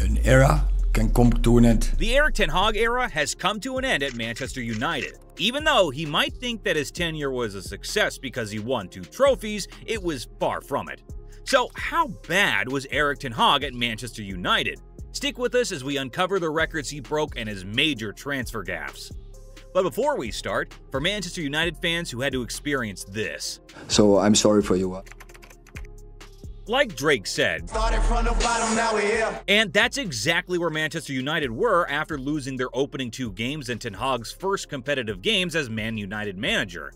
an era can come to an end. The Erik Ten Hag era has come to an end at Manchester United. Even though he might think that his tenure was a success because he won two trophies, it was far from it. So, how bad was Erik Ten Hag at Manchester United? Stick with us as we uncover the records he broke and his major transfer gaffes. But before we start, for Manchester United fans who had to experience this. So I'm sorry for you. Like Drake said, bottom, and that's exactly where Manchester United were after losing their opening two games in Ten Hag's first competitive games as Man United manager.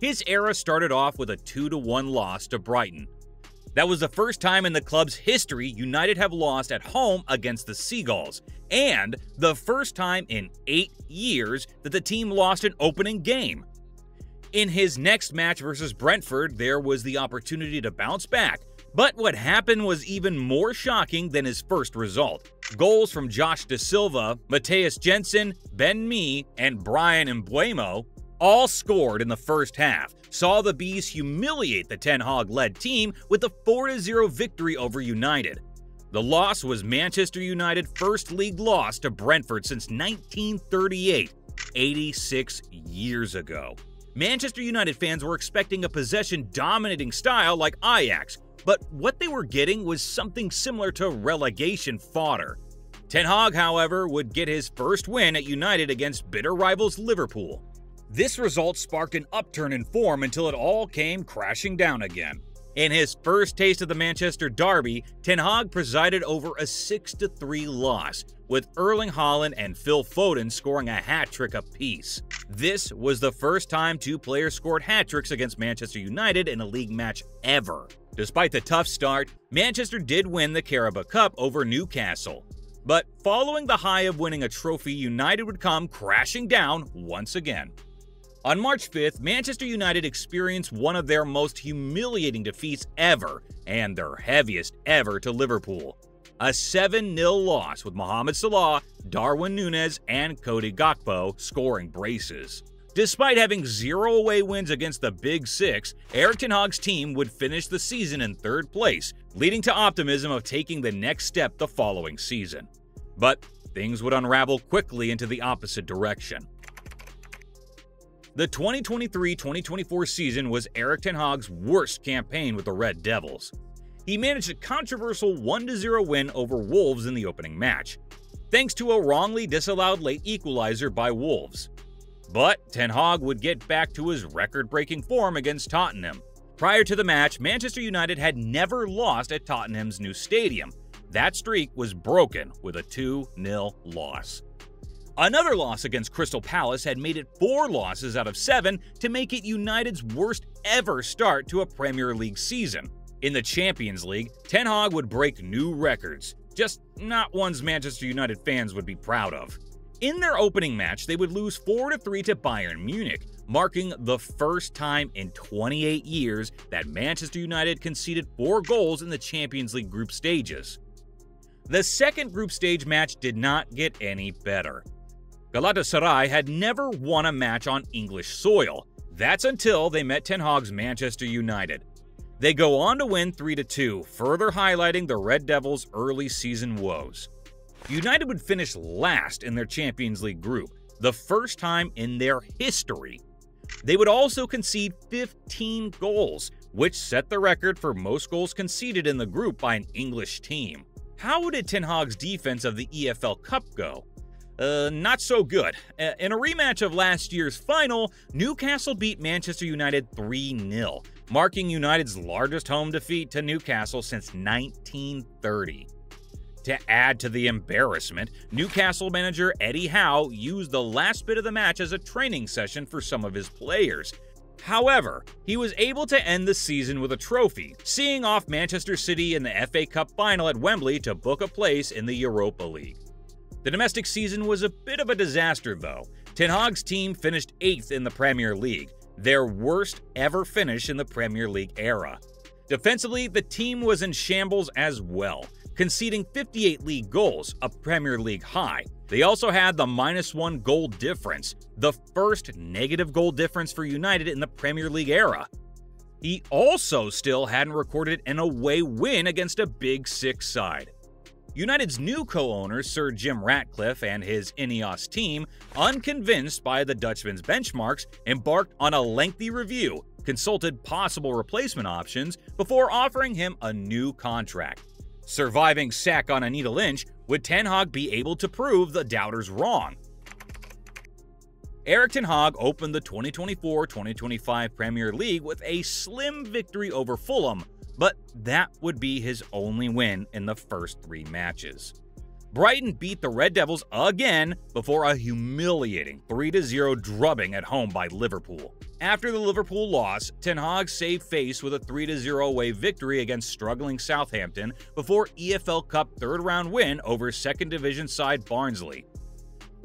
His era started off with a 2-1 loss to Brighton. That was the first time in the club's history United have lost at home against the Seagulls, and the first time in eight years that the team lost an opening game. In his next match versus Brentford, there was the opportunity to bounce back, but what happened was even more shocking than his first result. Goals from Josh Dasilva, Mathias Jensen, Ben Mee, and Bryan Mbeumo all scored in the first half, saw the Bees humiliate the Ten Hag-led team with a 4-0 victory over United. The loss was Manchester United's first league loss to Brentford since 1938, 86 years ago. Manchester United fans were expecting a possession-dominating style like Ajax, but what they were getting was something similar to relegation fodder. Ten Hag, however, would get his first win at United against bitter rivals Liverpool. This result sparked an upturn in form until it all came crashing down again. In his first taste of the Manchester Derby, Ten Hag presided over a 6-3 loss, with Erling Haaland and Phil Foden scoring a hat-trick apiece. This was the first time two players scored hat-tricks against Manchester United in a league match ever. Despite the tough start, Manchester did win the Carabao Cup over Newcastle. But following the high of winning a trophy, United would come crashing down once again. On March 5th, Manchester United experienced one of their most humiliating defeats ever, and their heaviest ever to Liverpool. A 7-0 loss with Mohamed Salah, Darwin Nunez, and Cody Gakpo scoring braces. Despite having zero away wins against the Big Six, Erik Ten Hag's team would finish the season in third place, leading to optimism of taking the next step the following season. But things would unravel quickly into the opposite direction. The 2023-2024 season was Erik Ten Hag's worst campaign with the Red Devils. He managed a controversial 1-0 win over Wolves in the opening match, thanks to a wrongly disallowed late equalizer by Wolves. But Ten Hag would get back to his record-breaking form against Tottenham. Prior to the match, Manchester United had never lost at Tottenham's new stadium. That streak was broken with a 2-0 loss. Another loss against Crystal Palace had made it four losses out of seven to make it United's worst ever start to a Premier League season. In the Champions League, Ten Hag would break new records, just not ones Manchester United fans would be proud of. In their opening match, they would lose 4-3 to Bayern Munich, marking the first time in 28 years that Manchester United conceded four goals in the Champions League group stages. The second group stage match did not get any better. Galatasaray had never won a match on English soil. That's until they met Ten Hag's Manchester United. They go on to win 3-2, further highlighting the Red Devils' early season woes. United would finish last in their Champions League group, the first time in their history. They would also concede 15 goals, which set the record for most goals conceded in the group by an English team. How did Ten Hag's defense of the EFL Cup go? Uh, not so good. Uh, in a rematch of last year's final, Newcastle beat Manchester United 3 0, marking United's largest home defeat to Newcastle since 1930. To add to the embarrassment, Newcastle manager Eddie Howe used the last bit of the match as a training session for some of his players. However, he was able to end the season with a trophy, seeing off Manchester City in the FA Cup final at Wembley to book a place in the Europa League. The domestic season was a bit of a disaster, though. Ten Hag's team finished 8th in the Premier League, their worst ever finish in the Premier League era. Defensively, the team was in shambles as well, conceding 58 league goals, a Premier League high. They also had the minus one goal difference, the first negative goal difference for United in the Premier League era. He also still hadn't recorded an away win against a Big Six side. United's new co-owner Sir Jim Ratcliffe and his Ineos team, unconvinced by the Dutchman's benchmarks, embarked on a lengthy review, consulted possible replacement options before offering him a new contract. Surviving sack on Anita Lynch, would Ten Hag be able to prove the doubters wrong? Erik Ten Hag opened the 2024-2025 Premier League with a slim victory over Fulham, but that would be his only win in the first three matches. Brighton beat the Red Devils again before a humiliating 3-0 drubbing at home by Liverpool. After the Liverpool loss, Ten Hag saved face with a 3-0 away victory against struggling Southampton before EFL Cup third round win over second division side Barnsley.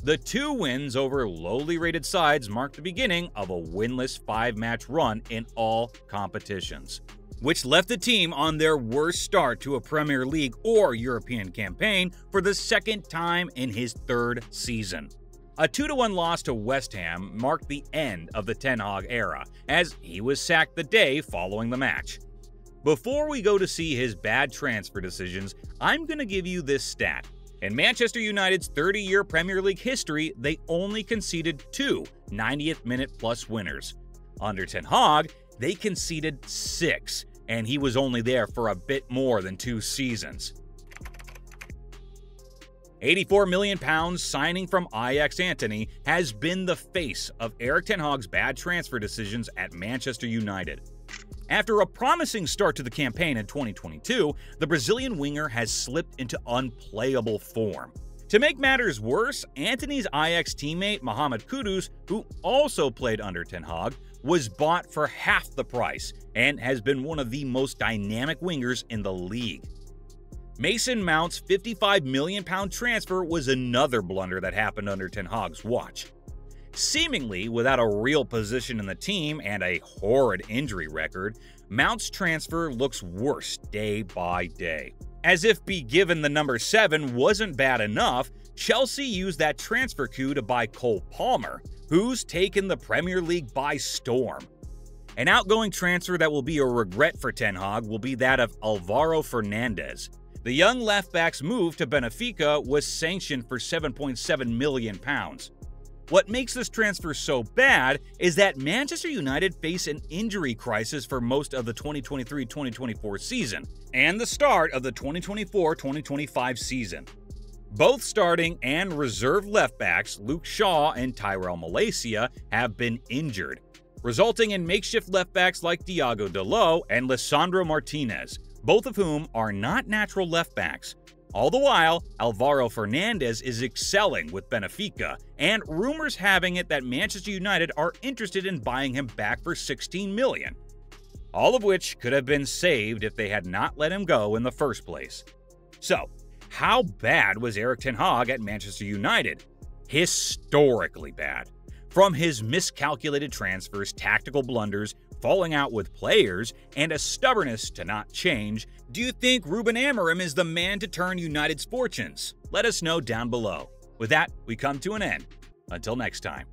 The two wins over lowly rated sides marked the beginning of a winless five match run in all competitions which left the team on their worst start to a Premier League or European campaign for the second time in his third season. A 2 1 loss to West Ham marked the end of the Ten Hag era, as he was sacked the day following the match. Before we go to see his bad transfer decisions, I'm going to give you this stat. In Manchester United's 30 year Premier League history, they only conceded two 90th minute plus winners. Under Ten Hag, they conceded six, and he was only there for a bit more than two seasons. 84 million pounds signing from Ajax Antony has been the face of Erik Ten Hag's bad transfer decisions at Manchester United. After a promising start to the campaign in 2022, the Brazilian winger has slipped into unplayable form. To make matters worse, Antony's Ajax teammate Mohamed Kudus, who also played under Ten Hag, was bought for half the price and has been one of the most dynamic wingers in the league. Mason Mount's 55 million pound transfer was another blunder that happened under Ten Hag's watch. Seemingly without a real position in the team and a horrid injury record, Mount's transfer looks worse day by day. As if be given the number 7 wasn't bad enough, Chelsea used that transfer coup to buy Cole Palmer, who's taken the Premier League by storm. An outgoing transfer that will be a regret for Ten Hag will be that of Alvaro Fernandez. The young left back's move to Benfica was sanctioned for 7.7 million pounds. What makes this transfer so bad is that Manchester United face an injury crisis for most of the 2023 2024 season and the start of the 2024 2025 season. Both starting and reserve left backs, Luke Shaw and Tyrell Malacia, have been injured, resulting in makeshift left backs like Diogo Dalot and Lisandro Martinez, both of whom are not natural left backs. All the while, Alvaro Fernandez is excelling with Benfica, and rumors having it that Manchester United are interested in buying him back for 16 million. All of which could have been saved if they had not let him go in the first place. So, how bad was Erik Ten Hag at Manchester United? Historically bad. From his miscalculated transfers, tactical blunders, falling out with players, and a stubbornness to not change, do you think Ruben Amorim is the man to turn United's fortunes? Let us know down below. With that, we come to an end. Until next time.